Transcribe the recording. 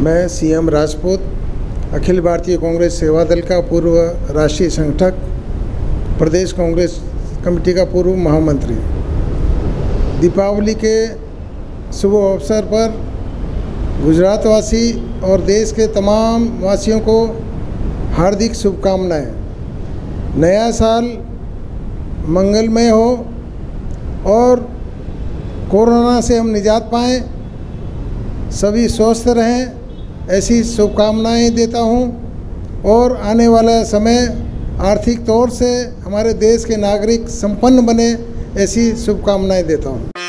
मैं सीएम राजपूत, अखिल भारतीय कांग्रेस सेवा दल का पूर्व राष्ट्रीय संगठक, प्रदेश कांग्रेस कमेटी का पूर्व महामंत्री। दीपावली के शुभ अवसर पर गुजरातवासी और देश के तमाम वासियों को हार्दिक शुभकामनाएँ। नया साल मंगलमय हो और कोरोना से हम निजात पाएँ, सभी स्वस्थ रहें ऐसी शुभकामनाएँ देता हूँ और आने वाला समय आर्थिक तौर से हमारे देश के नागरिक संपन्न बने ऐसी शुभकामनाएँ देता हूँ।